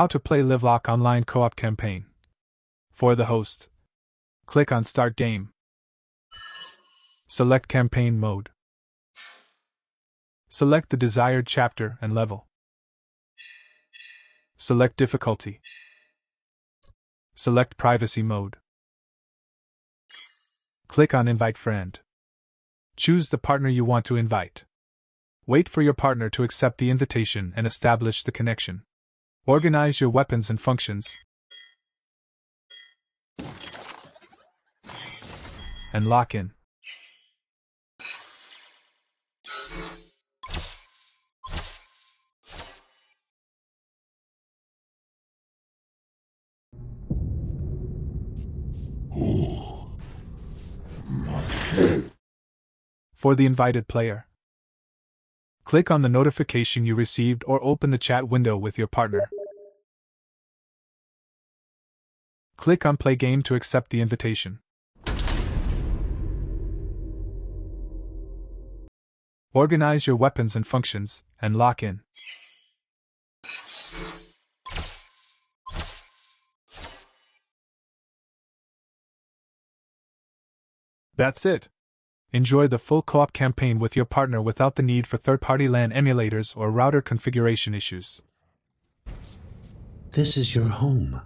How to play Livelock online co op campaign. For the host, click on Start Game. Select Campaign Mode. Select the desired chapter and level. Select Difficulty. Select Privacy Mode. Click on Invite Friend. Choose the partner you want to invite. Wait for your partner to accept the invitation and establish the connection. Organize your weapons and functions. And lock in. For the invited player, click on the notification you received or open the chat window with your partner. Click on Play Game to accept the invitation. Organize your weapons and functions, and lock in. That's it. Enjoy the full co op campaign with your partner without the need for third party LAN emulators or router configuration issues. This is your home.